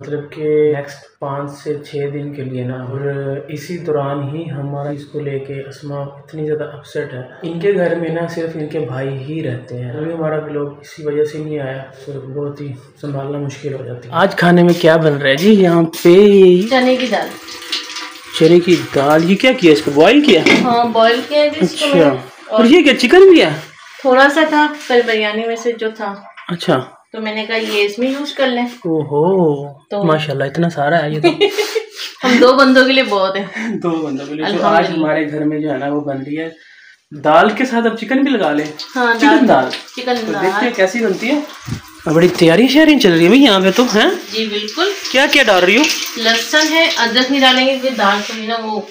मतलब कि नेक्स्ट पाँच से छः दिन के लिए ना और इसी दौरान ही हमारा इसको लेके असमा इतनी ज़्यादा अपसेट है। इनके घर में ना सिर्फ़ इनके भाई ही रहते हैं। अभी हमारा लोग इसी वजह से नहीं आया फिर बहुत ही संभालना मुश्किल हो जाती है। आज खाने में क्या बन रहा है जी? यहाँ पे चने की दाल। चने की दाल ये क्या किया इसको? बॉईल किया? हाँ बॉईल किया अच्छा। और ये क्या चिकन भी है? थोड़ा सा था कल बिरयानी में से जो था। अच्छा। तो मैंने कहा ये इसमें यूज़ कर लें। ओहो तो- माशाल्लाह इतना सारा है ये तो। हम दो बंदों के लिए बहुत है। दो बंदों के लिए तो आज हमारे घर में जो है ना वो बन रही है। दाल के साथ अब चिकन भी लगा लें। हाँ चिकन दाल। चिकन तो दाल। देखते हैं कैसी बनती है। बड़ी तैयारी शैयारी चल रही है भाई यहाँ पे तो हैं? जी बिल्कुल। क्या क्या डाल रही हो? लहसुन है अदरक नहीं डालेंगे क्योंकि दाल थोड़ी ना वो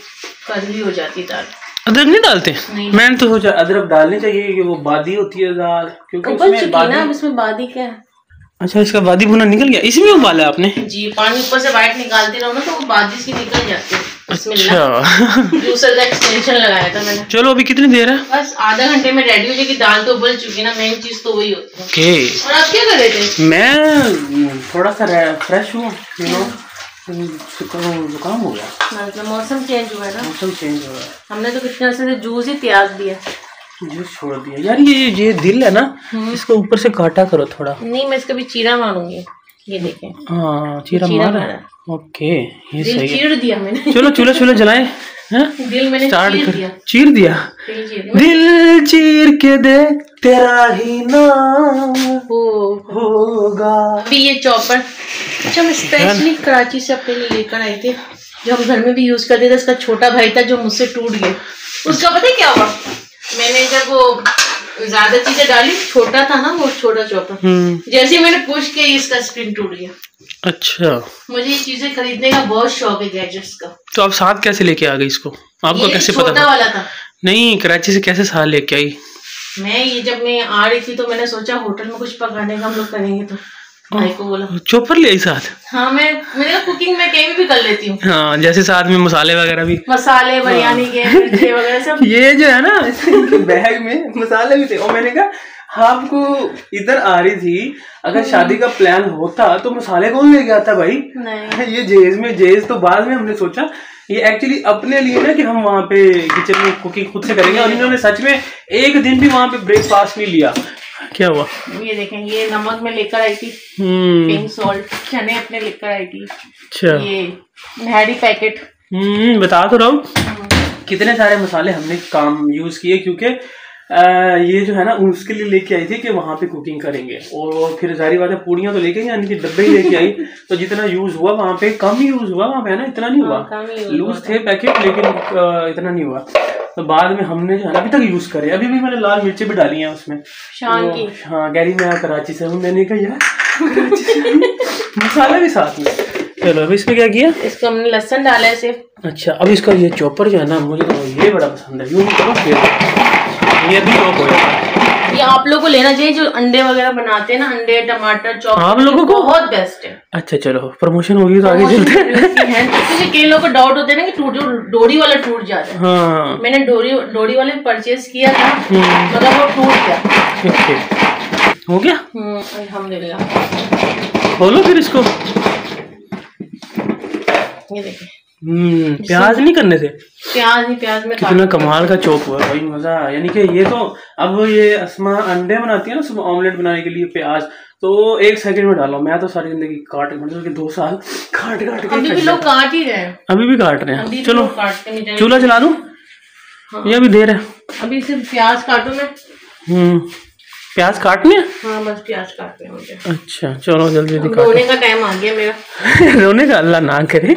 करली हो जाती है दाल। अदरक नहीं डालते? मैंने तो सोचा अदरक डालनी चाहिए क्योंकि वो बादी होती है दाल क्योंकि उसमें बादी ना इसमें बादी क्या है? अच्छा इसका बादी भुना निकल गया? इसमें उबाला है आपने? जी पानी ऊपर से वाइट निकालती रहो ना तो वो बादी सी निकल जाती है। अच्छा। जूसर का एक्सटेंशन लगाया था मैंने। चलो अभी कितनी देर है? बस आधा घंटे में रेडी हो जाएगी दाल तो उबल चुकी है ना मेन चीज़ तो वही होती है। ओके और आप क्या कर रहे थे? मैं थोड़ा सा फ्रेश हुआ यू नो जुकाम हो गया। मौसम चेंज हुआ है ना? मौसम चेंज हो रहा है। हमने तो कितने अर्से से जूस ही त्याग दिया जूस छोड़ दिया। यार ये ये दिल है ना इसको ऊपर से काटा करो थोड़ा। नहीं मैं इसका भी चीरा मारूँगी। ये देखें। हाँ चीरा चीरा मारा। ओके ये सही है। चीर दिया मैंने। चलो चूल्हा चूल्हा जलाए दिल मैंने चीर दिया। चीर दिया? दिल चीर के देख तेरा ही नाम होगा। अभी ये चॉपर अच्छा मैं स्पेशली कराची से अपने लिए लेकर आई थी जो हम घर में भी यूज़ करते थे इसका छोटा भाई था जो मुझसे टूट गया। उसका पता है क्या हुआ? मैंने जब वो ज़्यादा चीज़ें डाली छोटा था ना वो छोटा चॉपर हम्म। जैसे ही मैंने पुश किया ये इसका स्क्रीन टूट गया। अच्छा। मुझे ये चीज़ें खरीदने का बहुत शौक है गैजेट्स का। तो आप साथ कैसे लेके आ गई इसको? आपको कैसे पता था? वाला था। नहीं कराची से कैसे साथ लेके आई? मैं ये जब मैं आ रही थी तो मैंने सोचा होटल में कुछ पकाने का हम लोग करेंगे तो। भाई को बोला। चोपर ले आई साथ। हाँ मैं मैंने कुकिंग में कहीं भी कर लेती हूँ। हाँ जैसे साथ में मसाले वगैरह भी। मसाले बिरयानी के वगैरह सब। ये जो है ना बैग में मसाले भी थे। और मैंने कहा आपको इधर आ रही थी अगर शादी का प्लान होता तो मसाले कौन लेके आता भाई? नहीं। ये जेज में जेज तो बाद में हमने सोचा। ये एक्चुअली अपने लिए ना कि हम वहाँ पे किचन में कुकिंग खुद से करेंगे। और इन्होंने सच में एक दिन भी वहाँ पे ब्रेकफास्ट नहीं लिया। क्या हुआ? ये देखें ये नमक में लेकर आई थी। हम्म। पिंक सॉल्ट चने अपने लेकर आई थी। अच्छा। ये नहरी पैकेट हम्म बता तो रहा हूँ। कितने सारे मसाले हमने काम यूज़ किए क्योंकि ये जो है ना उसके लिए लेके आई थी कि वहाँ पे कुकिंग करेंगे। और फिर जारी बात है पूड़ियाँ तो लेके आई यानी कि डब्बे ही लेके आई। तो जितना यूज़ हुआ वहाँ पे कम ही यूज़ हुआ वहाँ पे है ना? इतना नहीं हुआ। हाँ, ही use लूज थे पैकेट लेकिन इतना नहीं हुआ। तो बाद में हमने जो है अभी तक यूज़ करे अभी भी मैंने लाल मिर्ची भी डाली है उसमें। शान की। हाँ गैरी मैं कराची से। हूँ मैंने कहा यार मसाला भी साथ में। चलो अभी इसमें क्या किया? इसको हमने लहसन डाला है सिर्फ़। अच्छा अब इसका ये चॉपर जो है ना मुझे तो ये बड़ा पसंद है। यूँ करो फिर। ये भी चॉप हो जाता है। आप लोगों को लेना चाहिए जो अंडे वगैरह बनाते हैं ना अंडे टमाटर चॉप आप लोगों को? बहुत बेस्ट है। अच्छा चलो प्रमोशन होगी तो आगे चलते हैं। क्योंकि कई लोगों को डाउट होते हैं ना कि टूट डोरी वाला टूट जाता है। हाँ। मैंने डोरी डोरी वाले परचेज किया था हम्म। मगर वो टूट गया। हो गया? हम्म, अल्हम्दुलिल्लाह खोलो फिर इसको। ये देखिए। हम्म प्याज नहीं करने से प्याज नहीं प्याज में कितना कमाल का चौक हुआ भाई मज़ा यानी कि ये तो अब ये असमा अंडे बनाती है ना सुबह ऑमलेट बनाने के लिए प्याज तो एक सेकंड में डालो। मैं तो सारी ज़िंदगी काट मतलब कि दो साल काट काट के अभी भी लोग काट ही रहे हैं। अभी भी काट रहे हैं। चलो चूल्हा चला दूँ? ये अभी देर है। अभी सिर्फ़ प्याज काटू मैं? हम्म। प्याज काटने? हाँ बस प्याज काटने मुझे अच्छा चलो जल्दी जल्दी रोने का टाइम आ गया मेरा। रोने का अल्लाह ना करे।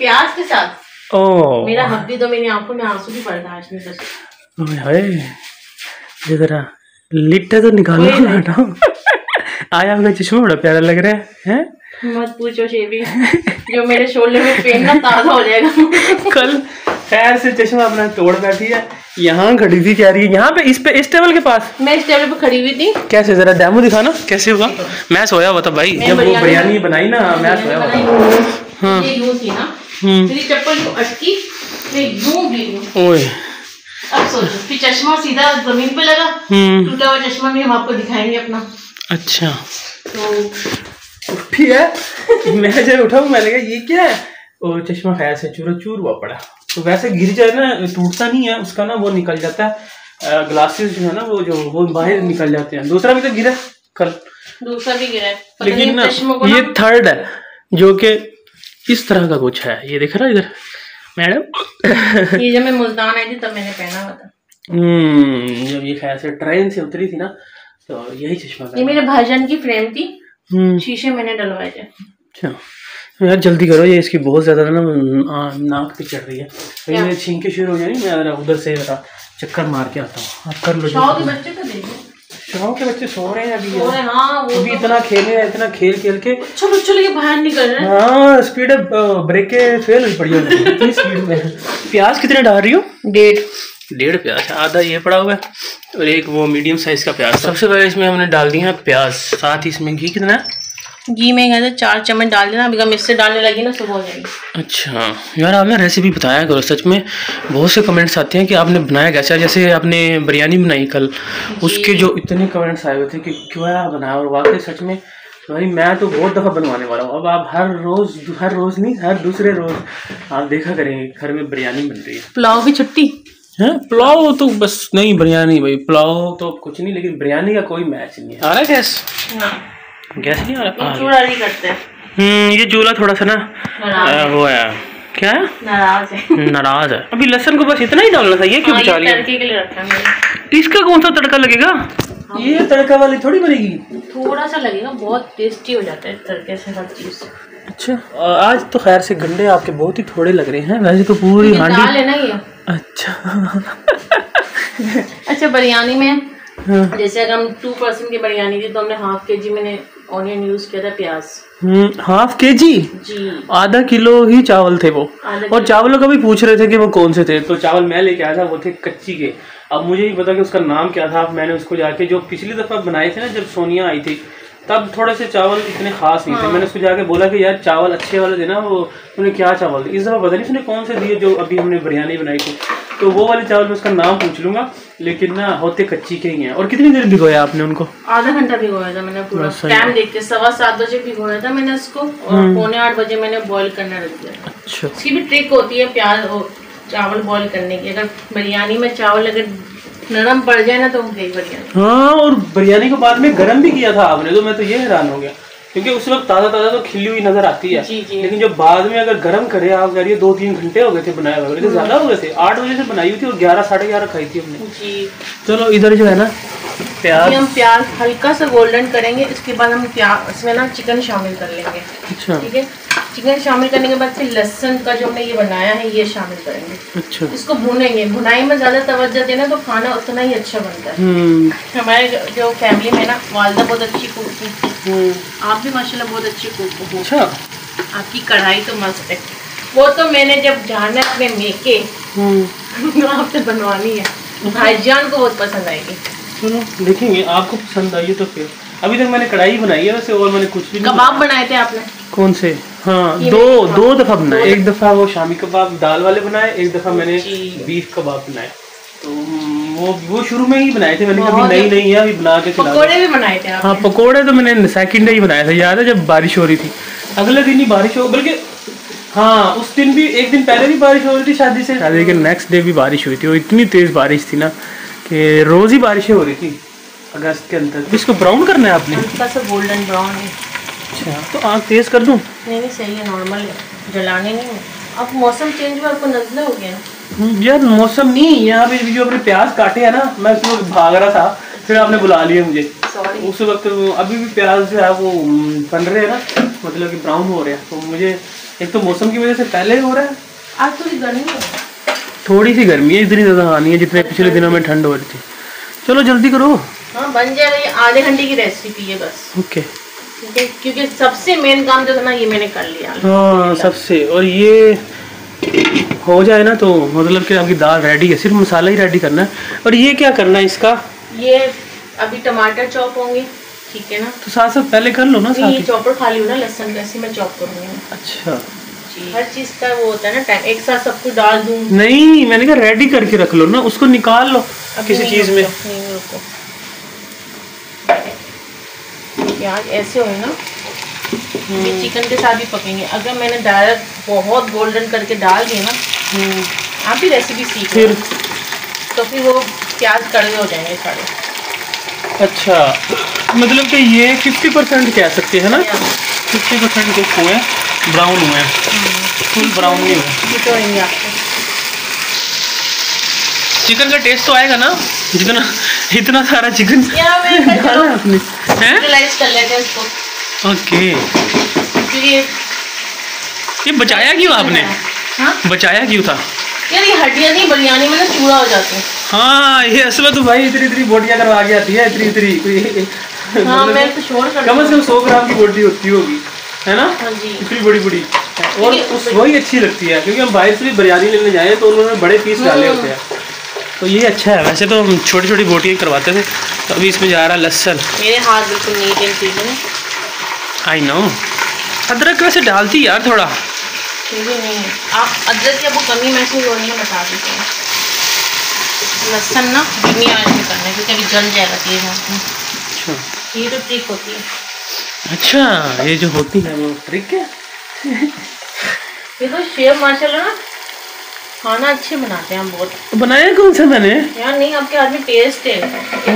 प्याज के साथ। ओ। मेरा हक भी तो मेरी आँखों में आँसू भी बर्दाश्त नहीं कर ओए हाय। ये जरा लिट्टा तो निकालो हटाओ आज आपका चश्मा बड़ा प्यारा लग रहा है हैं? मत पूछो शेबी। जो मेरे शोल्डर में पेन ना ताज़ा हो जाएगा। कल खैर से चश्मा अपना तोड़ बैठी है यहाँ खड़ी थी कह रही? है यहाँ पे इस पे इस टेबल के पास। मैं इस टेबल पे खड़ी हुई थी। कैसे? जरा डेमो दिखाना। कैसे हुआ? मैं सोया हुआ था भाई। जब वो बिरयानी- बनाई। ना मैं सोया हुआ था। हाँ। हम्म। मेरी चप्पल अटकी मैं यूँ गिरी ओए। अब सोचो फिर चश्मा सीधा ज़मीन पे लगा। हम्म। टूटा हुआ चश्मा भी हम आपको दिखाएँगे अपना। अच्छा। तो छुट्टी है। मैं जब उठा मैंने कहा ये क्या है? वो चश्मा खैर से चूर चूर हुआ पड़ा। तो वैसे गिर जाए ना टूटता नहीं है उसका ना वो निकल जाता है। ग्लासेस जो है ना वो जो वो बाहर निकल जाते हैं। दूसरा भी तो गिरा कल। दूसरा भी गिरा है। लेकिन ना ये थर्ड है जो कि इस तरह का कुछ है। ये देख रहा इधर? मैडम? ये जब मैं मुल्तान आई थी तब मैंने पहना हुआ था। हम्म जब ये खैर से ट्रेन से उतरी थी ना तो यही चश्मा ये मेरे भाईजान की फ्रेम थी। शीशे मैंने डलवाए थे। अच्छा। तो यार जल्दी करो ये इसकी बहुत ज़्यादा ना नाक पे चढ़ रही है। तो ये छींके शुरू हो जाएँगी मैं उधर से जरा चक्कर मार के आता हूँ। आप कर लो। के बच्चे को देखो शाह के बच्चे सो रहे हैं अभी। सो रहे हैं, हाँ वो अभी इतना खेले हैं इतना खेल खेल के चलो चलो ये बाहर निकल रहे हैं। हाँ स्पीड ब्रेक के फेल हुई पड़ी है। इतनी स्पीड में। प्याज कितने डाल रही हो? डेढ़। डेढ़ प्याज आधा ये पड़ा हुआ है और एक वो मीडियम साइज़ का प्याज। सबसे पहले इसमें हमने डाल दिया है प्याज साथ ही इसमें घी कितना है? घी में कहते चार चम्मच डाल देना अभी हम इससे डालने लगी ना सुबह हो जाएगी। अच्छा यार आपने रेसिपी बताया करो सच में बहुत से कमेंट्स आते हैं कि आपने बनाया कैसा जैसे आपने बिरयानी बनाई कल उसके जो इतने कमेंट्स आए हुए थे कि क्या बनाया और वाकई सच में भाई मैं तो बहुत दफ़ा बनवाने वाला हूँ। अब आप हर रोज़ हर रोज़ नहीं हर दूसरे रोज़ आप देखा करेंगे घर में बिरयानी बन रही है। पुलाव की छुट्टी? हैं? पुलाव तो बस नहीं बिरयानी भाई पुलाव तो कुछ नहीं लेकिन बिरयानी का कोई मैच नहीं है। आ रहा है गैस हाँ। गैस नहीं आ रहा? चूड़ा नहीं करते। हैं हम्म ये चूल्हा थोड़ा सा ना वो है। क्या? है नाराज़ है। नाराज़ है। अभी लहसन को बस इतना ही डालना था ये क्यों हाँ, बचा ये रही है तड़के के लिए रखा है मैंने। इसका कौन सा तड़का लगेगा? ये तड़का वाली थोड़ी बनेगी। थोड़ा सा लगेगा बहुत टेस्टी हो जाता है तड़के से हर चीज़। अच्छा। आज तो खैर से गंडे आपके बहुत ही थोड़े लग रहे हैं वैसे तो पूरी हांडी है अच्छा। अच्छा बिरयानी में हाँ। जैसे अगर हम टू परसेंट की बिरयानी थी तो हमने हाफ़ के जी मैंने ऑनियन यूज़ किया था प्याज। हम्म, हाफ़ के जी। जी आधा किलो ही चावल थे वो। और चावलों का भी पूछ रहे थे कि वो कौन से थे तो चावल मैं लेके आया था वो थे कच्ची के। अब मुझे ही पता कि उसका नाम क्या था मैंने उसको जाके जो पिछली दफ़ा बनाए थे ना जब सोनिया आई थी तब थोड़े से चावल इतने खास नहीं थे। मैंने उसको जाके बोला कि यार चावल अच्छे वाले देना वो तूने क्या चावल इस दफ़ा पता नहीं उसने कौन से दिए जो अभी हमने बिरयानी बनाई थी। तो वो वाले चावल मैं उसका नाम पूछ लूँगा लेकिन ना होते कच्ची के ही हैं। और कितनी देर भिगोया आपने उनको? आधा घंटा भिगोया था मैंने पूरा। टाइम देख के सवा सात बजे भिगोया था मैंने उसको और पौने आठ बजे मैंने बॉईल करना रख दिया अच्छा। इसकी भी ट्रिक होती है प्याज और चावल बॉईल करने की। अगर बिरयानी में चावल अगर नरम पड़ जाए ना तो बिरयानी हाँ और बिरयानी को बाद में गर्म भी किया था आपने तो मैं तो ये हैरान हो गया। क्योंकि उस वक्त ताज़ा ताज़ा तो खिली हुई नज़र आती है। जी जी। लेकिन जब बाद में अगर गर्म करे आप कह रही है दो तीन घंटे हो गए थे बनाए हुए ज़्यादा हो गए थे। आठ बजे से बनाई हुई थी और ग्यारह साढ़े ग्यारह खाई थी हमने। जी। चलो इधर जो है ना प्याज। हम प्याज हल्का सा गोल्डन करेंगे इसके बाद हम प्याज इसमें ना चिकन शामिल कर लेंगे। अच्छा। ठीक है? चिकन शामिल करने के बाद फिर लहसुन का जो हमने ये बनाया है ये शामिल करेंगे। अच्छा। इसको भूनेंगे। भुनाई में ज़्यादा तवज्जो देना तो खाना उतना ही अच्छा बनता है। हम्म। हमारे जो- फैमिली में ना वालदा बहुत अच्छी कुक थी हम्म, आप भी माशाल्लाह बहुत अच्छी कुक हो। अच्छा। आपकी कढ़ाई तो मस्त है। वो तो मैंने जब जाना अपने मेके हम्म। आपसे बनवानी है। भाईजान को बहुत पसंद आएगी। चलो देखेंगे आपको पसंद आई तो फिर। अभी तक मैंने कढ़ाई बनाई है वैसे और मैंने कुछ भी कबाब बनाए थे आपने? कौन से? हाँ दो दो दफ़ा बनाए। एक दफ़ा वो शामी कबाब दाल वाले बनाए एक दफ़ा मैंने बीफ कबाब बनाए। तो वो वो शुरू में ही बनाए थे मैंने कभी नई नहीं है अभी बना के पकोड़े भी बनाए थे हाँ पकोड़े तो मैंने सेकंड डे ही बनाया था याद है जब बारिश हो रही थी? अगले दिन ही बारिश हो बल्कि हाँ उस दिन भी एक दिन पहले भी बारिश हो रही थी शादी से। शादी के नेक्स्ट डे भी बारिश हुई थी और इतनी तेज बारिश थी ना कि रोज ही बारिशें हो रही थी अगस्त के अंदर। इसको ब्राउन करना है आपने? गोल्डन ब्राउन है। अच्छा तो आग तेज कर दूँ? नहीं नहीं सही है नॉर्मल है। जलाने नहीं है। अब मौसम चेंज हुआ आपको नजला हो गया। हम्म, यार मौसम नहीं यहाँ पे जो अपने प्याज काटे हैं ना मैं उस वक्त भाग रहा था फिर आपने बुला लिया मुझे। उस वक्त अभी भी प्याज जो है वो हम्म, बन रहे हैं ना मतलब कि ब्राउन हो रहे हैं। तो मुझे एक तो मौसम की वजह से पहले ही हो रहा है। आज थोड़ी गर्मी है। थोड़ी सी गर्मी है इतनी ज़्यादा नहीं है जितने पिछले दिनों में ठंड हो रही थी। चलो जल्दी करो। हाँ बन जाएगा ये आधे घंटे की रेसिपी है बस। ओके। है क्योंकि सबसे मेन काम जो था ना ये मैंने कर लिया। हाँ सबसे। और ये हो जाए ना तो मतलब कि आपकी दाल रेडी है सिर्फ़ मसाला ही रेडी करना है। और ये क्या करना है इसका? ये अभी टमाटर चॉप होंगे ठीक है ना? तो साथ साथ पहले कर लो ना साथ ये ही। चॉपर खाली हो ना लहसन इसी में चॉप करूँगी। अच्छा। हर चीज़ का वो होता है ना टाइम एक साथ सब कुछ डाल दूँ। नहीं मैंने कहा रेडी करके रख लो ना उसको निकाल लो किसी चीज़ में। प्याज ऐसे होए ना ये चिकन के साथ भी पकेंगे। अगर मैंने डायरेक्ट बहुत गोल्डन करके डाल दिए ना आप भी रेसिपी सीख फिर? तो फिर वो प्याज कड़वे हो जाएँगे सारे। अच्छा मतलब कि ये फिफ्टी परसेंट कह सकते हैं ना? फिफ्टी परसेंट कुक हुए ब्राउन हुए फुल ब्राउन नहीं हुए चिकन का टेस्ट तो आएगा ना? जितना इतना सारा चिकन आपने। ओके ये बचाया क्यों आपने? हाँ? बचाया क्यों था? यार ये हड्डियाँ नहीं बिरयानी में ना चूड़ा हो जाते हैं। हाँ ये असल में तो भाई इतनी इतनी बोटियाँ करवा के आती है इतनी इतनी हाँ मैं कर कम से कम सौ ग्राम की बोटी होती होगी है ना? हाँ जी। इतनी बड़ी बड़ी। और उस वही अच्छी लगती है क्योंकि हम बाहर से भी बिरयानी लेने जाए तो उन्होंने बड़े पीस डाले हम्म। होते हैं। तो ये अच्छा है। वैसे तो हम छोटी छोटी बोटियाँ करवाते थे। तो अभी इसमें जा रहा है लहसन। मेरे हाथ बिल्कुल नीट एंड क्लीन है आई नो अदरक वैसे डालती यार थोड़ा। नहीं है आप अदरक की आपको कमी महसूस हो रही है बता दीजिए लहसन ना धीमी आँच में करना है क्योंकि अभी जल जाएगा तेज अच्छा। ये तो ट्रिक होती है। अच्छा ये जो होती है वो ट्रिक है? ये तो शेफ माशाल्लाह ना खाना अच्छे बनाते हैं हम बहुत। तो बनाया कौन सा मैंने? यार नहीं आपके हाथ में टेस्ट है।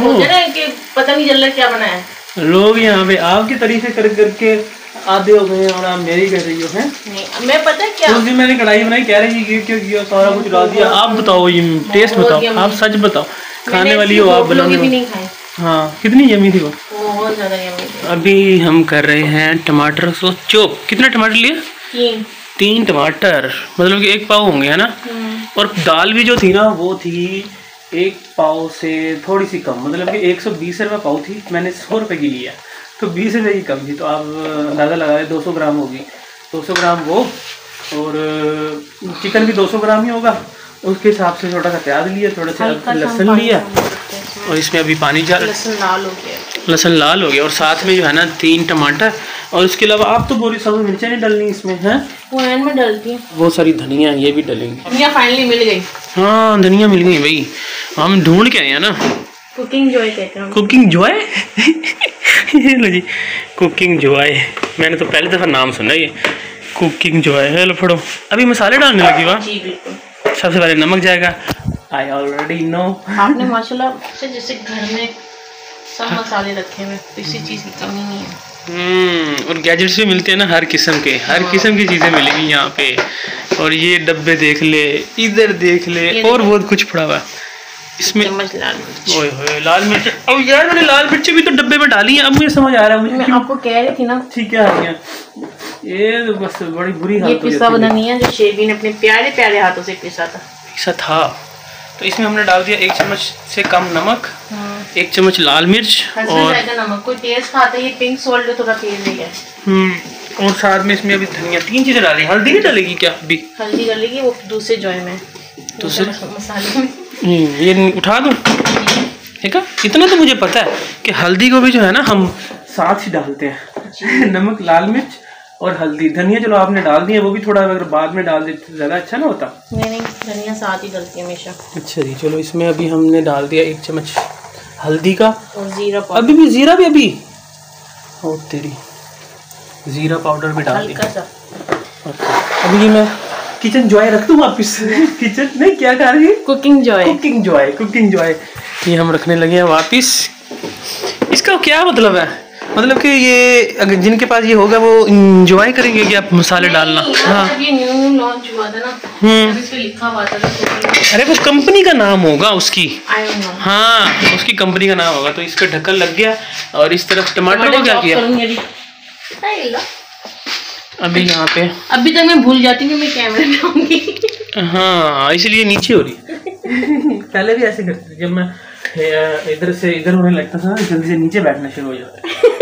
होता ना कि पता नहीं चल रहा क्या बनाया है। लोग यहाँ पे आपकी तारीफें कर करके आधे हो गए और आप मेरी कर रही हो हैं? नहीं मैं पता है क्या उस दिन मैंने कढ़ाई बनाई कह रही थी क्यों किया सारा कुछ डाल दिया। आप बताओ ये टेस्ट बताओ आप सच बताओ खाने वाली हो आप वाली हाँ। कितनी यमी थी वो? बहुत ज़्यादा यम्मी थे। अभी हम कर रहे हैं टमाटर सो चोप। कितने टमाटर लिए? तीन। तीन टमाटर मतलब कि एक पाव होंगे है ना? हम्म, और दाल भी जो थी ना वो थी एक पाव से थोड़ी सी कम मतलब कि एक सौ बीस रुपये पाव थी मैंने सौ रुपये की लिया। तो बीस रुपये की कम थी तो आप अंदाज़ा लगा दो सौ ग्राम होगी। दो सौ ग्राम वो और चिकन भी दो सौ ग्राम ही होगा। उसके हिसाब से छोटा सा प्याज लिया थोड़ा सा लहसुन लिया। और इसमें अभी पानी डाल लहसुन लाल हो गया। लहसुन लाल हो गया और साथ में जो है ना तीन टमाटर और उसके अलावा आप तो बोरी सब मिर्चें नहीं डालनी इसमें हैं? वो एंड में डलती है। बहुत सारी धनिया ये भी डलेंगी। धनिया फाइनली मिल गई। हाँ धनिया मिल गई भाई। हम ढूंढ के आए हैं ना। कुकिंग जो है कहते हैं। कुकिंग जॉय लो जी कुकिंग जॉय मैंने तो पहली दफ़ा नाम सुना ये। कुकिंग जॉय है लो फड़ो। अभी मसाले डालने लगी वाह। सबसे पहले नमक जाएगा। आई ऑलरेडी नो आपने माशाल्लाह से जैसे घर में सब मसाले रखे हुए हैं, किसी चीज़ की कमी नहीं है। हम्म और गैजेट्स भी मिलते हैं ना हर किस्म के हर किस्म की चीज़ें मिलेंगी यहाँ पे। और ये डब्बे देख ले इधर देख ले और बहुत कुछ पड़ा हुआ इसमें लाल मिर्च। लाल मिर्च। अब यार मैंने लाल मिर्च भी तो डब्बे में डाली है अब मुझे समझ आ रहा है मुझे मैं आपको कह रही थी ना ठीक है गया। ये तो बस बड़ी बुरी ये हालत हो पिस्ता जाती है। जो शेबी ने अपने प्यारे प्यारे हाथों से पिसा था। ऐसा था। तो इसमें हमने डाल दिया एक चम्मच से कम नमक एक चम्मच लाल मिर्च और नमक। कोई तेज खाता है ये पिंक सॉल्ट थोड़ा तेज है हम्म और साथ में इसमें अभी धनिया तीन चीज़ें डाली। हल्दी नहीं डालेगी क्या अभी? हल्दी डालेगी वो दूसरे जॉय में। दूसरे? मस- मसाले में। हम्म, ये उठा दूँ? ठीक है? इतना तो मुझे पता है कि हल्दी को भी जो है ना हम साथ ही डालते हैं। नमक लाल मिर्च और हल्दी धनिया चलो आपने डाल दिया वो भी थोड़ा अगर बाद में डाल देते तो ज़्यादा अच्छा ना होता। नहीं नहीं धनिया साथ ही डलती है हमेशा। अच्छा जी चलो इसमें अभी हमने डाल दिया एक चम्मच हल्दी का। और जीरा पाउडर। अभी भी जीरा भी अभी? ओ तेरी जीरा पाउडर भी डाल दिया अभी मैं किचन जॉय रख दूँ वापिस? किचन? नहीं क्या कर रही है? Cooking joy. Cooking joy cooking joy. ये हम रखने लगे हैं वापिस। इसका क्या मतलब है? मतलब कि ये अगर जिनके पास ये होगा वो इंजॉय करेंगे कि आप मसाले डालना। हाँ। जब ये न्यू लॉन्च हुआ था ना हम्म। अरे वो कंपनी का नाम होगा उसकी। हाँ उसकी कंपनी का नाम होगा तो इसका ढक्कन लग गया और इस तरफ़ टमाटर को क्या किया? अभी। नहीं ला। अभी यहाँ पे। अभी तक मैं भूल जाती हूँ मैं कैमरे में आऊँगी। हाँ इसलिए नीचे हो रही पहले भी ऐसे करते थे जब मैं इधर से इधर होने लगता था जल्दी से नीचे बैठना शुरू हो जाता है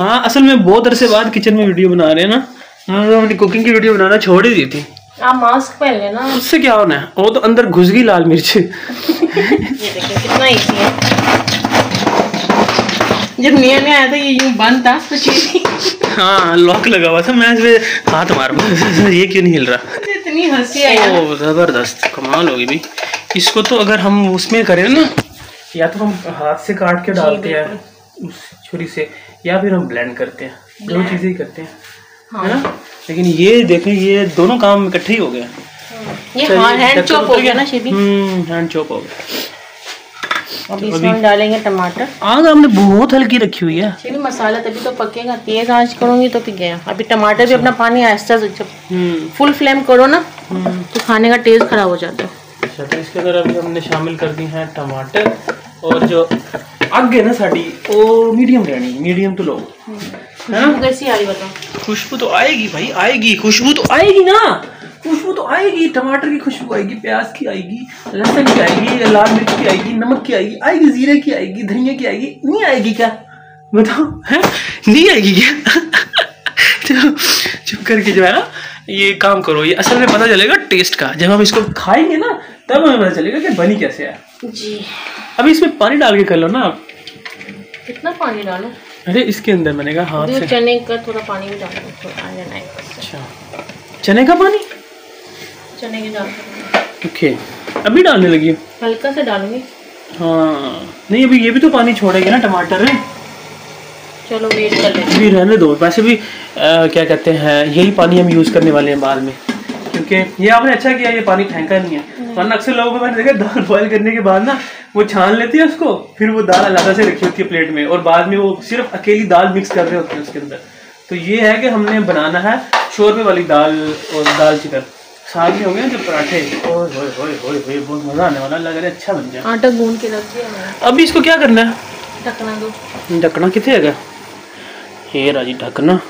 हाँ असल में बहुत अरसे बाद किचन में वीडियो बना रहे हैं ना। हमने कुकिंग की वीडियो बनाना छोड़ ही दी थी। आप मास्क पहन लेना। उससे क्या होना है? वो तो अंदर घुस गई लाल मिर्च। ये देखिए कितना इजी है जब नया नया आया था ये यूँ बंद था तो चीज़ हाँ। लॉक लगा हुआ था मैं इसमें हाथ मार ये क्यों नहीं हिल रहा? इतनी हँसी आई ओ ज़बरदस्त कमाल होगी भाई। इसको तो अगर हम उसमें करें ना या तो हम हाथ से काट के डालते हैं। उस छुरी से या फिर हम ब्लेंड करते हैं दो चीज़ें ही करते हैं हाँ। है ना? लेकिन ये देखें ये दोनों काम इकट्ठे ही हो गए। ये हाँ हैंड चॉप हो गया ना शेबी? हम्म हैंड चॉप हो गया। अब इसमें हम डालेंगे टमाटर। आग हमने बहुत हल्की रखी हुई है। शेबी मसाला तभी तो पकेगा तेज आँच करूँगी तो पिक गया। अभी टमाटर भी अपना पानी आहिस्ता से जब हम्म। फुल फ्लेम करो ना तो खाने का टेस्ट खराब हो जाता है। अच्छा तो इसके अंदर अभी हमने शामिल कर दी है टमाटर। और जो अग है ना साड़ी वो मीडियम रहनी मीडियम टू लो। खुशबू कैसी आ रही बताओ? खुशबू तो आएगी भाई आएगी खुशबू तो आएगी ना। खुशबू तो आएगी टमाटर की खुशबू आएगी प्याज की आएगी लहसुन की आएगी लाल मिर्च की आएगी नमक की आएगी आएगी जीरे की आएगी धनिया की आएगी नहीं आएगी क्या? बताओ है? नहीं आएगी क्या? चुप करके जो है ना ये काम करो ये असल में पता चलेगा टेस्ट का। जब हम इसको खाएँगे ना तब हमें पता चलेगा कि बनी कैसे है। जी। अभी इसमें पानी डाल के कर लो ना। आप कितना पानी डालो? अरे इसके अंदर मैंने कहा हाथ से। चने का थोड़ा पानी भी डालो थोड़ा है अच्छा। चने का पानी? चने की दाल ओके। अभी डालने लगी हो? हल्का से डालूँगी। हाँ। नहीं अभी ये भी तो पानी छोड़ेगा ना टमाटर। है चलो वेट कर लेते अभी रहने दो। वैसे भी आ, क्या कहते हैं यही पानी हम यूज़ करने वाले हैं बाद में। क्योंकि ये आपने अच्छा किया ये पानी फेंका नहीं है। वरना अक्सर लोगों को मैंने देखा दाल बॉयल करने के बाद ना वो छान लेती है उसको फिर वो दाल अलग से रखी होती है प्लेट में और बाद में वो सिर्फ़ अकेली दाल मिक्स कर रहे होते हैं उसके अंदर। तो ये है कि हमने बनाना है शोरबे वाली दाल और दाल चिकन साथ में हो गए जो पराठे। बहुत मज़ा आने वाला लग रहा है अच्छा बन जाए आटा गूंद के रख दिया अभी इसको क्या करना है? ढकना दो। ढकना कितने है ये राज़ी ढकना।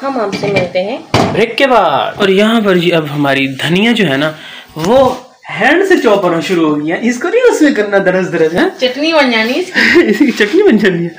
हम आपसे मिलते हैं। ब्रेक के बाद। और यहाँ पर जी अब हमारी धनिया जो है ना वो हैंड से चॉप होना शुरू हो गया इसको नहीं उसमें करना दरस दरस है? चटनी बन जानी इसकी? इसकी चटनी बन जानी है।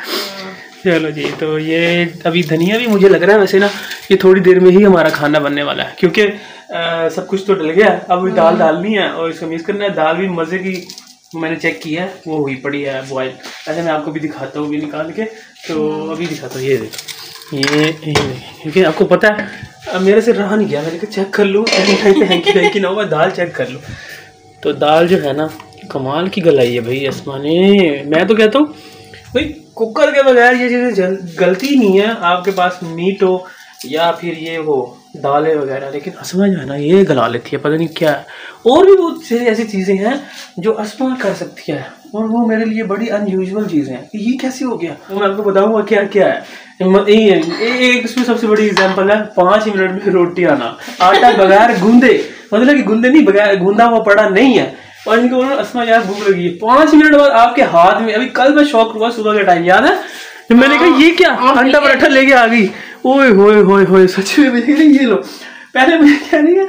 चलो जी तो ये अभी धनिया भी मुझे लग रहा है वैसे ना ये थोड़ी देर में ही हमारा खाना बनने वाला है क्योंकि अ, सब कुछ तो डल गया। है। अब दाल डालनी है और इसको मिक्स करना है। दाल भी मज़े की मैंने चेक की है वो हुई पड़ी है बॉयल ऐसे मैं आपको भी दिखाता हूँ भी निकाल के। तो अभी दिखाता हूँ ये देखो। ये क्योंकि आपको पता है, अब मेरे से रहा नहीं गया। मैंने कहा, चेक कर लूँ हैंकी वैंकी ना हुआ, दाल चेक कर लूँ। तो दाल जो है ना, कमाल की गलाई है भाई, आसमानी। मैं तो कहता हूँ, भाई, कुकर के बगैर ये चीज़ें गलती नहीं है। आपके पास मीट हो या फिर ये वो दालें वगैरह, लेकिन असमा जो है ना, ये गला लेती है, पता नहीं क्या। है और भी बहुत सारी ऐसी चीज़ें हैं जो असमा कर सकती है। और वो मेरे लिए बड़ी अनयूजुअल चीज़ें हैं। ये कैसे हो गया? मैं आपको बताऊँगा क्या क्या है? ये एक इसमें सबसे बड़ी एग्जांपल है पाँच मिनट में रोटी आना। आटा बगैर गूंदे मतलब कि गूंदे नहीं बगैर गूंदा हुआ पड़ा नहीं है। और इनको बोलो असमा यार भूख लगी है। पाँच मिनट बाद आपके हाथ में अभी कल मैं शौक हुआ सुबह के टाइम याद है? तो मैंने कहा ये क्या? अंडा पराठा लेके आ गई? ओए होए होए होए सच में मैंने कहा ये लो। पहले मुझे क्या नहीं है।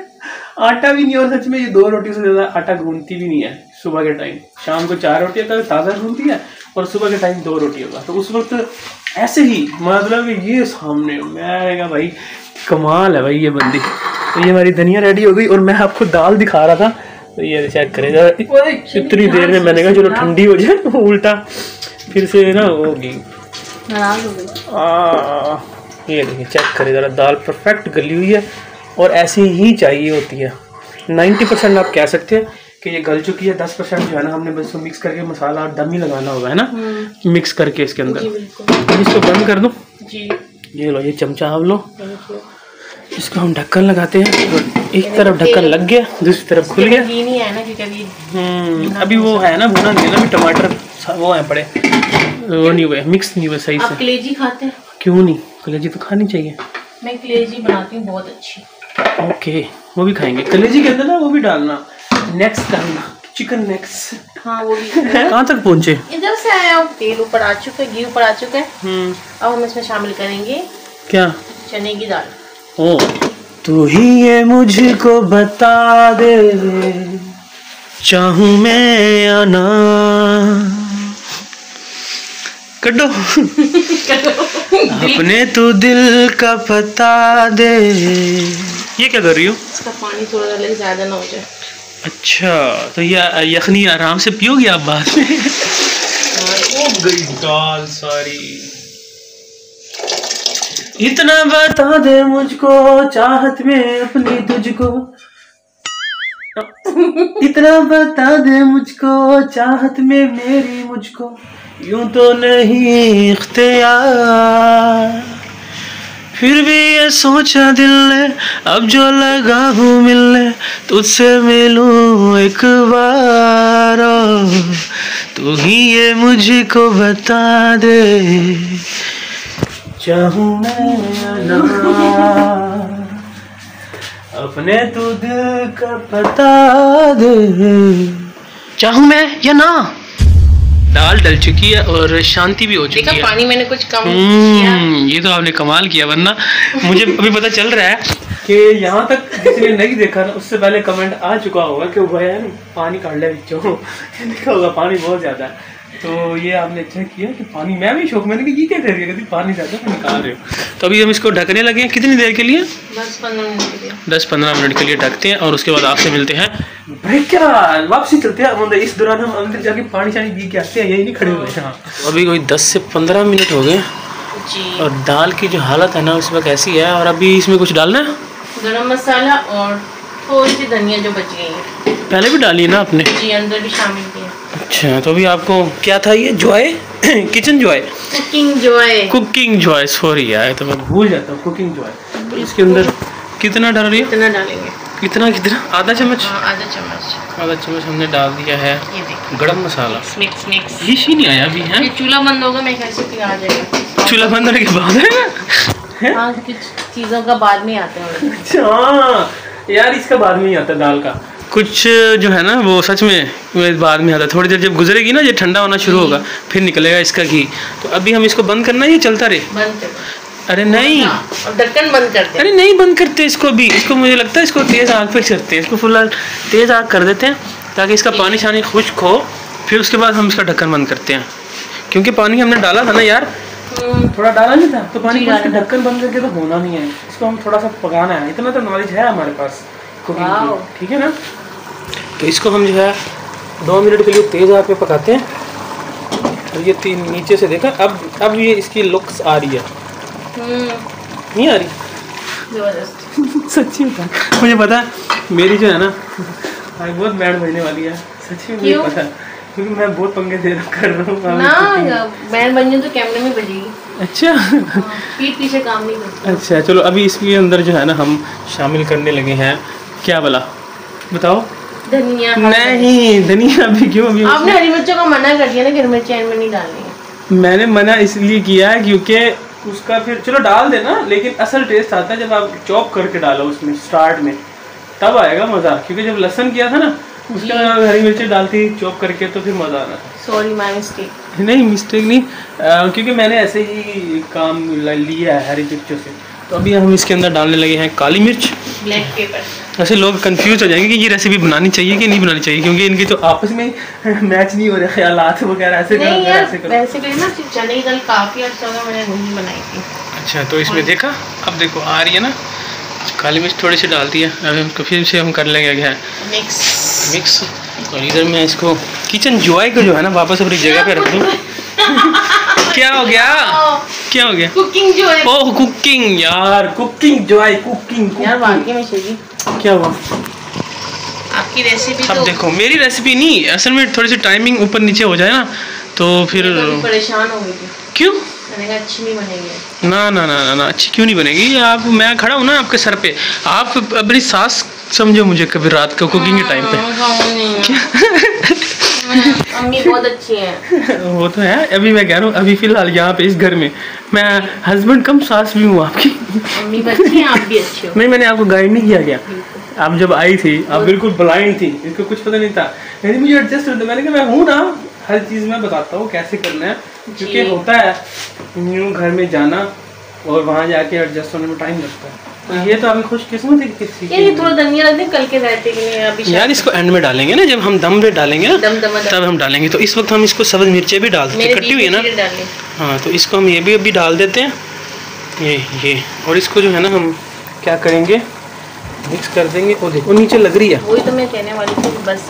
आटा भी नहीं और सच में ये दो रोटी से ज़्यादा आटा गूंदती भी नहीं है। सुबह के टाइम। शाम को चार रोटियाँ तक ताज़ा गूंदती है और सुबह के टाइम दो रोटी होगा। तो उस वक्त ऐसे ही मतलब कि ये सामने मैंने कहा भाई कमाल है भाई ये बंदी। तो ये हमारी धनिया रेडी हो गई और मैं आपको दाल दिखा रहा था। तो ये चेक करें जरा इतनी देर में मैंने कहा चलो ठंडी हो जाए। उल्टा फिर से ना होगी हो गई। ये देखिए चेक करें ज़रा दाल परफेक्ट गली हुई है और ऐसी ही चाहिए होती है। 90 परसेंट आप कह सकते हैं कि ये गल चुकी है 10 परसेंट जो है ना हमने बस इसको मिक्स करके मसाला दम ही लगाना होगा है ना? मिक्स करके इसके अंदर। इसको बंद कर दो? जी। ये लो ये चमचा आप लो। इसको हम ढक्कन लगाते हैं। और एक तरफ़ ढक्कन लग गया दूसरी तरफ़ खुल गया। नहीं है ना क्योंकि अभी हम्म, अभी वो है। ना भुना नहीं ना अभी टमाटर वो है पड़े वो नहीं हुए मिक्स नहीं हुए सही से। कलेजी खाते हैं? क्यों नहीं? कलेजी तो खानी चाहिए। मैं कलेजी बनाती हूँ बहुत अच्छी। ओके वो भी खाएँगे। कलेजी के अंदर ना वो भी डालना। नेक्स्ट डालना चिकन नेक्स्ट हाँ वो भी कहाँ तक पहुँचे? इधर से आया हूँ। तेल ऊपर आ चुका है घी ऊपर आ चुका है। हम्म। अब हम इसमें शामिल करेंगे क्या? चने की दाल। ओ तू ही ये मुझको बता दे चाहूँ मैं या ना। कड्डो अपने तू दिल का पता दे। ये क्या कर रही हो? इसका पानी थोड़ा ज़्यादा ना हो जाए। अच्छा तो ये यखनी आराम से पियोगी आप बाद में? ओ गई दाल सारी। इतना बता दे मुझको चाहत में अपनी तुझको। इतना बता दे मुझको चाहत में मेरी मुझको। यूँ तो नहीं इख्तियार। फिर भी ये सोचा दिल ने अब जो लगा हूँ मिलने, तुझसे मिलूं एक बार तू ही ये मुझको बता दे, चाहूँ मैं अपने तू दिल का पता दे। चाहूँ मैं या ना? दाल डल चुकी है और शांति भी हो चुकी देखा है। पानी मैंने कुछ कम किया। हम्म, ये तो आपने कमाल किया वरना मुझे अभी पता चल रहा है कि यहाँ तक जिसने नहीं देखा ना उससे पहले कमेंट आ चुका होगा कि वह पानी काट ले बिचो लिखा होगा पानी बहुत ज़्यादा है। तो ये आपने चेक किया कि पानी मैं भी शौक मैंने कहा ये क्या कर रही है पानी ज़्यादा तो निकाल रहे हो? तो अभी हम इसको ढकने लगे हैं। कितनी देर के लिए? बस पंद्रह मिनट के लिए। दस पंद्रह मिनट के लिए ढकते हैं और उसके बाद आपसे मिलते हैं। ब्रेक क्या? वापसी चलते हैं। मतलब इस दौरान हम अंदर जाके पानी शानी पी के आते हैं। यही नहीं खड़े हुए हैं। हाँ। अभी कोई दस से पंद्रह मिनट हो गए। जी। और दाल की जो हालत है ना उस वक्त ऐसी है। और अभी इसमें कुछ डालना है? गरम मसाला और थोड़ी सी धनिया जो बच गई है। पहले भी डाली है ना आपने? जी अंदर भी शामिल किया। अच्छा तो अभी आपको क्या था ये? जॉय किचन जॉय कुकिंग जो है कुकिंग जॉय सॉरी यार तो मैं भूल जाता हूँ कुकिंग जॉय इसके अंदर कितना डाल रही है? इतना डालेंगे? कितना कितना? आधा चम्मच? हाँ आधा चम्मच। आधा चम्मच हमने डाल दिया है ये गरम मसाला। मिक्स मिक्स ही नहीं आया अभी है? चूल्हा बंद होगा मैं कैसे आ जाएगा। चूल्हा बंद होने के बाद? है? हाँ कुछ चीज़ों का बाद में आता है। अच्छा हाँ। यार इसका बाद में ही आता है दाल का। कुछ जो है ना वो सच में बाद में आता है थोड़ी देर जब गुजरेगी ना ये ठंडा होना शुरू होगा फिर निकलेगा इसका घी। तो अभी हम इसको बंद करना है ये चलता रहे? बंद अरे नहीं। हाँ, ढक्कन बंद कर दे। अरे नहीं बंद करते इसको भी इसको मुझे लगता है इसको तेज़ आग पे करते हैं। इसको फ़िलहाल तेज़ आग कर देते हैं ताकि इसका पानी शानी खुश्क हो। फिर उसके बाद हम इसका ढक्कन बंद करते हैं। क्योंकि पानी हमने डाला था ना यार। हम्म, थोड़ा डाला नहीं था? तो पानी इसका ढक्कन बंद करके तो होना नहीं है। इसको हम थोड़ा सा पकाना है। इतना तो नॉलेज है हमारे पास। कुकिंग ठीक है ना? तो इसको हम जो है दो मिनट के लिए तेज़ आग पे पकाते हैं। और ये तीन नीचे से देखा अब अब ये इसकी लुक्स आ रही है। हम्म, नहीं आ रही? सच्ची बता मुझे पता है मेरी जो है ना आज बहुत बैंड बजने वाली है। सच्ची मुझे पता है क्योंकि मैं बहुत पंगे दे रहा कर रहा हूँ ना बैंड बन जाए तो कैमरे में बजेगी अच्छा। हाँ, पीठ पीछे काम नहीं करती। अच्छा चलो अभी इसके अंदर जो है ना हम शामिल करने लगे हैं। क्या बोला बताओ। धनिया नहीं धनिया भी क्यों अभी आपने हरी मिर्चों का मना कर दिया ना हरी मिर्च में नहीं डालनी मैंने मना इसलिए किया है क्योंकि उसका फिर चलो डाल देना लेकिन असल टेस्ट आता है जब आप चॉप करके डालो उसमें स्टार्ट में। तब आएगा मज़ा क्योंकि जब लहसन किया था ना उसके बाद हरी मिर्ची डालती चॉप करके तो फिर मज़ा आना सॉरी माय मिस्टेक नहीं मिस्टेक नहीं। अ, क्योंकि मैंने ऐसे ही काम लिया है हरी मिर्चों से। तो अभी हम इसके अंदर डालने लगे हैं काली मिर्च। Black pepper. वैसे लोग कंफ्यूज हो जाएँगे कि ये रेसिपी बनानी चाहिए कि नहीं बनानी चाहिए क्योंकि इनकी तो आपस में मैच नहीं हो रहे ख्यालात वगैरह ऐसे नहीं यार ऐसे करो। ना चने की दाल काफ़ी अच्छा होगा मैंने नहीं बनाई थी। अच्छा तो इसमें देखा? अब देखो आ रही है ना? काली मिर्च थोड़ी सी डाल दी है। अब हमको फिर से हम कर लेंगे क्या? मिक्स मिक्स और इधर मैं इसको किचन जॉय को जो है ना वापस अपनी जगह पे रख दूँ। क्या हो गया? क्या हो गया? कुकिंग जो है। ओह कुकिंग यार कुकिंग जॉय कुकिंग यार वाकई में चाहिए क्या हुआ? आपकी रेसिपी अब तो देखो मेरी रेसिपी नहीं असल में थोड़ी सी टाइमिंग ऊपर नीचे हो जाए ना तो फिर परेशान हो गई थी। क्यों? अच्छी नहीं बनेगी। ना ना ना ना ना अच्छी क्यों नहीं बनेगी? आप मैं खड़ा हूँ ना आपके सर पे। आप अपनी सास समझो मुझे कभी रात को कुकिंग के टाइम पे। बहुत अच्छी हैं। वो तो है। अभी मैं कह रहा हूँ अभी फ़िलहाल यहाँ पे इस घर में मैं हस्बैंड कम सास भी हूँ आपकी। अच्छी हैं आप भी अच्छे हो। नहीं मैंने आपको गाइड नहीं किया गया आप जब आई थी आप बिल्कुल ब्लाइंड थी इसको कुछ पता नहीं था। नहीं मुझे एडजस्ट होता मैंने कहा मैं हूँ ना हर चीज़ में बताता हूँ कैसे करना है क्योंकि होता है न्यू घर में जाना और वहाँ जाके एडजस्ट होने में टाइम लगता है। ये तो अभी खुशकिस्मत है किसी यार ये थोड़ा धनिया रख दें कल के रहते के लिए अभी यार इसको एंड में डालेंगे ना जब हम दम पे डालेंगे ना दम दम तब हम डालेंगे। तो इस वक्त हम इसको सब्ज मिर्चें भी डाल देते कटी हुई है ना? में हाँ तो इसको हम ये भी अभी डाल देते हैं। ये ये। और इसको जो है ना हम क्या करेंगे? मिक्स कर देंगे। और देखो नीचे लग रही है। वही तो मैं कहने वाली थी बस।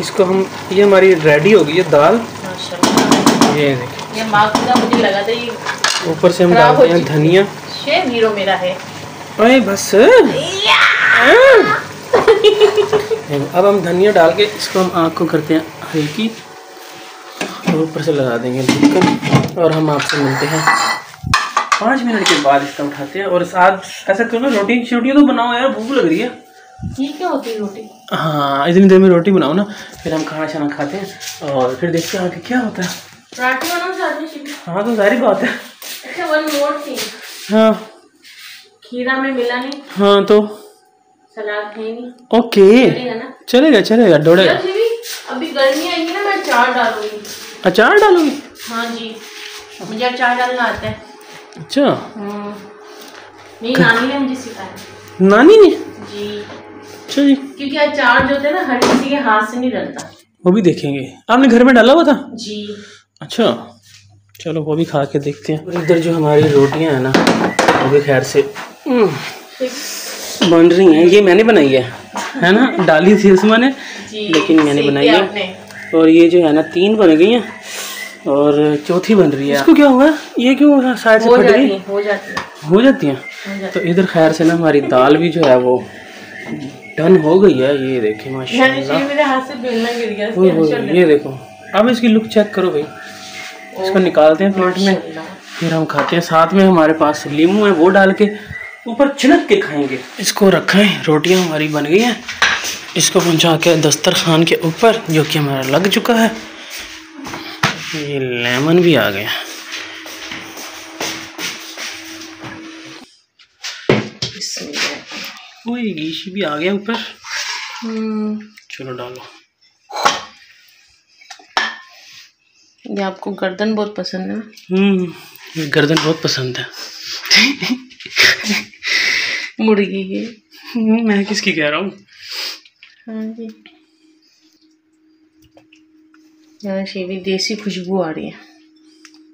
इसको हम ये हमारी रेडी हो गई है दाल। ये देखिए। ये मुझे लगा था ये ऊपर से हम डालते हैं धनिया। शेर हीरो मेरा है। अरे बस। अब हम धनिया डाल के इसको हम आँख को करते हैं हल्की। और ऊपर से लगा देंगे ढक्कन। और हम आपसे मिलते हैं। पाँच मिनट के बाद इसका उठाते हैं। और साथ ऐसा करो ना रोटी शोटियाँ तो बनाओ यार भूख लग रही है। ये क्या होती है रोटी? हाँ इतनी देर में रोटी बनाओ ना। फिर हम खाना शाना खाते हैं। और फिर देखते हैं आगे क्या होता है। हाँ तो सारी बात है। अच्छा वन मोर थिंग हाँ। खीरा में मिला नहीं? हाँ तो? सलाद है ओके। चलेगा चलेगा डोड़ेगा अभी गर्मी आएगी ना मैं अचार डालूँगी। अचार डालोगी? हाँ जी। मुझे अचार डालना आता है। अच्छा। हम्म। मेरी नानी ने मुझे सिखाया। नानी ने? जी। अच्छा जी। क्योंकि अचार जो होता है ना हर किसी के हाथ से नहीं डलता। वो भी देखेंगे। आपने घर में डाला हुआ था? जी। अच्छा। चलो वो भी खा के देखते हैं। इधर जो हमारी रोटियाँ हैं ना वो भी खैर से बन रही हैं ये मैंने बनाई है है ना? डाली थी उसमें ने लेकिन मैंने बनाई है। और ये जो है ना तीन बन गई हैं और चौथी बन रही है। इसको क्या हुआ? ये क्यों साइड से फट गई है जाती है। हो जाती हैं? तो इधर खैर से ना हमारी दाल भी जो है वो डन हो गई है। ये देखिए है। माशाल्लाह। ये देखो। अब इसकी लुक चेक करो भाई। इसको निकालते हैं प्लेट में। फिर हम खाते हैं। साथ में हमारे पास लीमू है वो डाल के ऊपर छिड़क के खाएँगे। इसको रखा है रोटियाँ हमारी बन गई हैं। इसको पहुँचा के दस्तरखान के ऊपर जो कि हमारा लग चुका है। ये लेमन भी आ गया। ओए घीशी भी आ गया ऊपर। हम्म, चलो डालो। ये आपको गर्दन बहुत पसंद है हम्म गर्दन बहुत पसंद है। मुर्गी की। मैं किसकी कह रहा हूँ? हाँ जी। यहाँ शेवी देसी खुशबू आ रही है।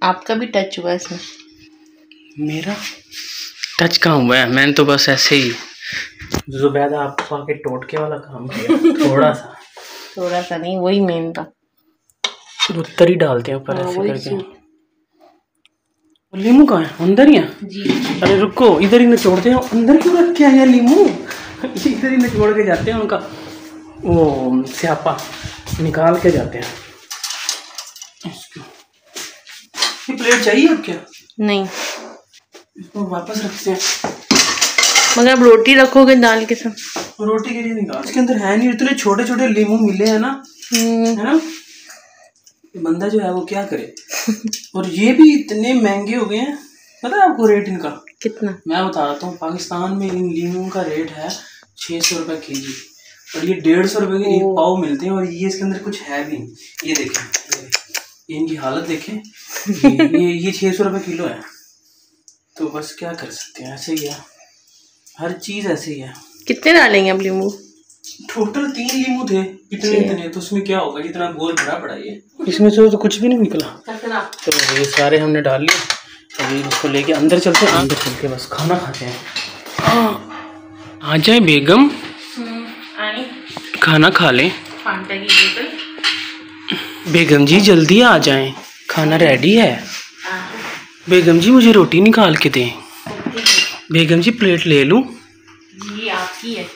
आपका भी टच हुआ है इसमें? मेरा? टच कहाँ हुआ है? मैंने तो बस ऐसे ही जुबैदा आपको आके टोटके वाला काम किया। थोड़ा सा। थोड़ा सा नहीं वही मेन था। वो तरी डालते हैं ऊपर हाँ, ऐसे करके। लीमू कहाँ है? अंदर ही है? जी। अरे रुको इधर ही निचोड़ते हैं। अंदर क्यों रख के आए लीमू? इधर ही निचोड़ के जाते हैं उनका। वो स्यापा निकाल के जाते हैं। ये प्लेट चाहिए अब क्या? नहीं। इसको वापस रखते हैं। मगर आप रोटी रखोगे दाल के साथ। रोटी के लिए निकाल इसके अंदर है नहीं। इतने छोटे छोटे लीमू मिले हैं ना। हम्म, है ना? ये बंदा जो है वो क्या करे? और ये भी इतने महँगे हो गए हैं। पता है आपको रेट इनका? कितना? मैं बता रहा हूँ पाकिस्तान में इन लीमू का रेट है छः सौ रुपये के जी और ये डेढ़ सौ रुपये के एक पाव मिलते हैं और ये इसके अंदर कुछ है भी नहीं। ये देखें ये इनकी हालत देखें। ये ये, छः सौ रुपये किलो है। तो बस क्या कर सकते हैं? ऐसे ही है। हर चीज़ ऐसे ही है। कितने डालेंगे आप लींबू टोटल तीन लीमू थे इतने इतने तो उसमें क्या होगा जितना गोल भरा पड़ा ये। इसमें से तो कुछ भी नहीं निकला। तो ये सारे हमने डाल लिए अभी इसको लेके अंदर चलते हैं। अंदर चल के बस खाना खाते हैं। आ जाए बेगम। खाना खा लें। फांटा की बोतल। बेगम जी जल्दी आ जाएँ। खाना रेडी है। बेगम जी मुझे रोटी निकाल के दें। बेगम जी प्लेट ले लूँ। ये आपकी है।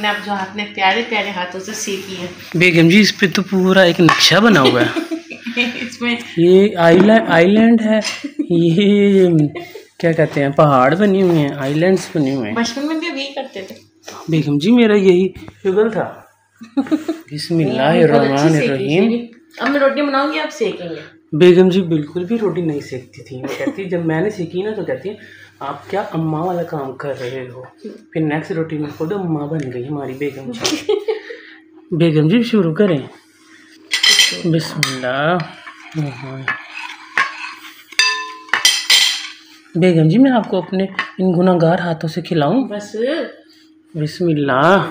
मैं आप जो आपने प्यारे प्यारे हाथों से सीखी है। बेगम जी इस पे तो पूरा एक नक्शा बना हुआ है। इसमें ये आइलैंड आइलैंड है। ये क्या कहते हैं पहाड़ बने हुए हैं आइलैंड्स बने हुए हैं। बचपन में भी यही करते थे। बेगम जी मेरा यही शुगर था। बिस्मिल्लाहिर्रहमानिर्रहीम अब मैं रोटी बनाऊँगी आप सेकेंगे। बेगम जी बिल्कुल भी रोटी नहीं सेकती थी। वो कहती जब मैंने सीखी ना तो कहती आप क्या अम्मा वाला काम कर रहे हो? फिर नेक्स्ट रोटी में खुद अम्मा बन गई हमारी बेगम जी। बेगम जी शुरू करें। बिस्मिल्लाह। बेगम जी मैं आपको अपने इन गुनागार हाथों से खिलाऊं? बस। बिस्मिल्लाह।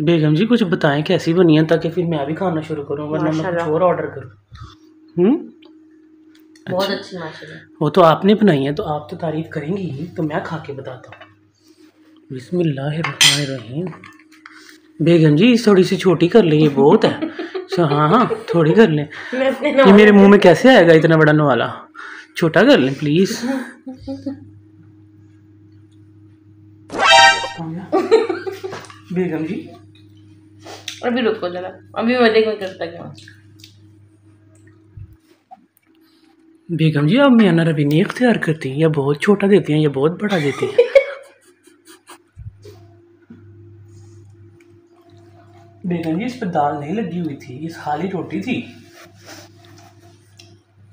बेगम जी कुछ बताएँ कैसी बनी है ताकि फिर मैं भी खाना शुरू करूँ वरना मैं कुछ और ऑर्डर करूँ। हम्म? बहुत अच्छी माशाल्लाह। वो तो आपने बनाई है तो आप तो तारीफ़ करेंगी ही तो मैं खा के बताता हूँ। बिस्मिल्लाहिर्रहमानिर्रहीम। बेगम जी थोड़ी सी छोटी कर लें ये बहुत है। अच्छा, हाँ हाँ थोड़ी कर लें। ये मेरे मुँह में कैसे आएगा इतना बड़ा नवाला? छोटा कर लें प्लीज़ बेगम जी। अभी रुको जरा अभी मैं देखो करता क्या बेगम जी आप मियाना रवि नहीं इख्तियार करती या बहुत छोटा देती हैं या बहुत बड़ा देती हैं? बेगम जी इस पर दाल नहीं लगी हुई थी ये खाली रोटी थी।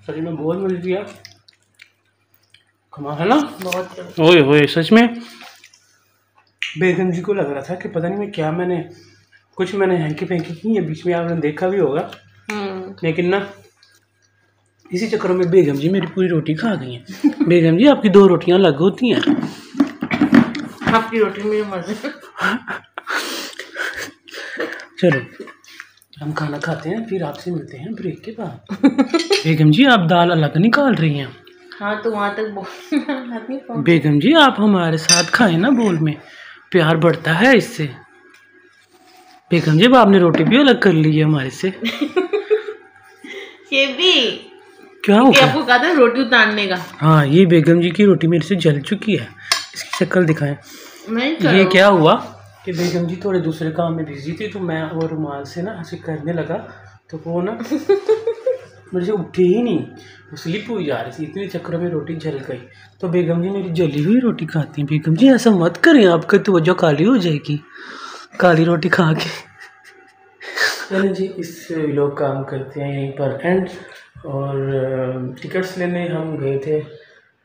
सच में बहुत मज़े दिया कमाल है ना? बहुत ओए ओए सच में? बेगम जी को लग रहा था कि पता नहीं मैं क्या मैंने कुछ मैंने हैंकी फेंकी की है बीच में आपने देखा भी होगा। हम्म। लेकिन ना इसी चक्कर में बेगम जी मेरी पूरी रोटी खा गई हैं। बेगम जी आपकी दो रोटियाँ अलग होती हैं। आपकी रोटी मेरे मज़े चलो हम खाना खाते हैं फिर आपसे मिलते हैं ब्रेक के बाद। बेगम जी आप दाल अलग निकाल रही हैं। हाँ तो वहाँ तक बेगम जी आप हमारे साथ खाएँ ना बोल में। प्यार बढ़ता है इससे। बेगम जी आपने रोटी भी अलग कर ली है हमारे से। ये भी। क्या हो गया? आपको कहा था रोटी उतारने का। हाँ ये बेगम जी की रोटी मेरे से जल चुकी है। इसकी शक्ल दिखाएँ। ये क्या हुआ? कि बेगम जी थोड़े दूसरे काम में बिज़ी थी तो मैं वो रुमाल से ना ऐसे करने लगा तो वो ना मुझे उठी ही नहीं। वो स्लिप हुई जा रही थी इतने चक्करों में रोटी जल गई। तो बेगम जी मेरी जली हुई रोटी खाती हैं। बेगम जी ऐसा मत करें आपका तवज्जो काली हो जाएगी। काली रोटी खा के। चलें जी इस लोग काम करते हैं यहीं पर। एंड और टिकट्स लेने हम गए थे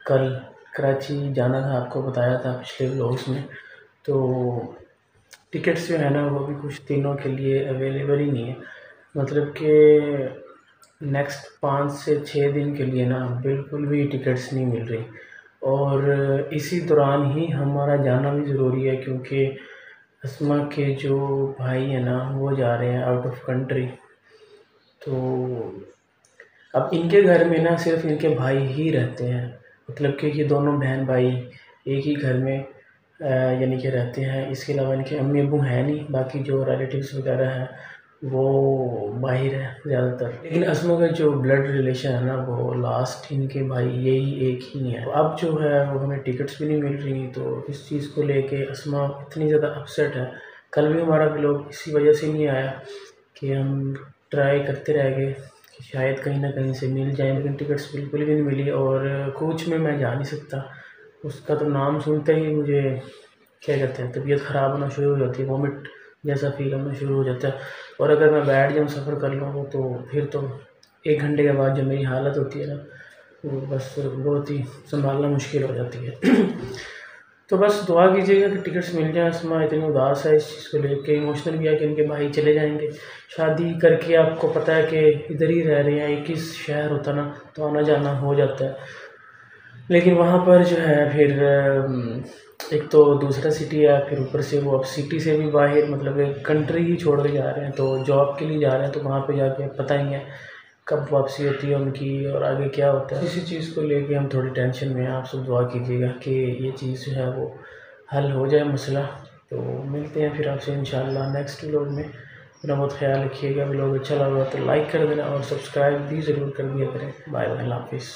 कल, कराची जाना था, आपको बताया था पिछले व्लॉग्स में। तो टिकट्स जो है ना, वो भी कुछ दिनों के लिए अवेलेबल ही नहीं है। मतलब कि नेक्स्ट पाँच से छः दिन के लिए ना, बिल्कुल भी टिकट्स नहीं मिल रही। और इसी दौरान ही हमारा जाना भी ज़रूरी है, क्योंकि असमा के जो भाई हैं ना, वो जा रहे हैं आउट ऑफ़ कंट्री तो अब इनके घर में ना सिर्फ़ इनके भाई ही रहते हैं। मतलब कि ये दोनों बहन भाई एक ही घर में यानी कि रहते हैं। इसके अलावा इनके अम्मी अबू हैं नहीं, बाकी जो रिलेटिव्स वगैरह हैं, वो बाहर है ज़्यादातर। लेकिन असमों का जो ब्लड रिलेशन है ना, वो लास्ट इनके भाई यही एक ही है। तो अब जो है, वो हमें टिकट्स भी नहीं मिल रही तो इस चीज़ को लेके असमा इतनी ज़्यादा अपसेट है। कल भी हमारा ब्लॉग इसी वजह से नहीं आया कि हम ट्राई करते रह गए। शायद कहीं ना कहीं से मिल जाए, लेकिन टिकट्स बिल्कुल भी नहीं मिली और कोच में मैं जा नहीं सकता। उसका तो नाम सुनते ही मुझे, क्या कहते हैं, तबीयत ख़राब होना शुरू हो जाती है वॉमिट जैसा फील होना शुरू हो जाता है। और अगर मैं बैठ जाऊँ, सफ़र कर लूँ तो फिर तो एक घंटे के बाद जो मेरी हालत होती है ना, वो बस बहुत ही संभालना मुश्किल हो जाती है। तो बस दुआ कीजिएगा कि टिकट्स मिल जाए असमा इतनी उदास है इस चीज़ को लेके इमोशनल भी है कि इनके भाई चले जाएँगे। शादी करके आपको पता है कि इधर ही रह रहे हैं, एक ही शहर होता ना तो आना जाना हो जाता है। लेकिन वहाँ पर जो है फिर एक तो दूसरा सिटी है, फिर ऊपर से वो अब सिटी से भी बाहर मतलब कंट्री ही छोड़ के जा रहे हैं तो जॉब के लिए जा रहे हैं तो वहाँ पर जाके पता ही है। कब वापसी होती है उनकी और आगे क्या होता है। इसी चीज़ को लेके हम थोड़ी टेंशन में हैं, आप सब दुआ कीजिएगा कि ये चीज़ जो है वो हल हो जाए मसला। तो मिलते हैं फिर आपसे इंशाल्लाह नेक्स्ट व्लॉग में। अपना बहुत ख्याल रखिएगा व्लॉग अच्छा लगा तो लाइक कर देना और सब्सक्राइब भी ज़रूर कर दिया करें। बाय बाय हाफिज़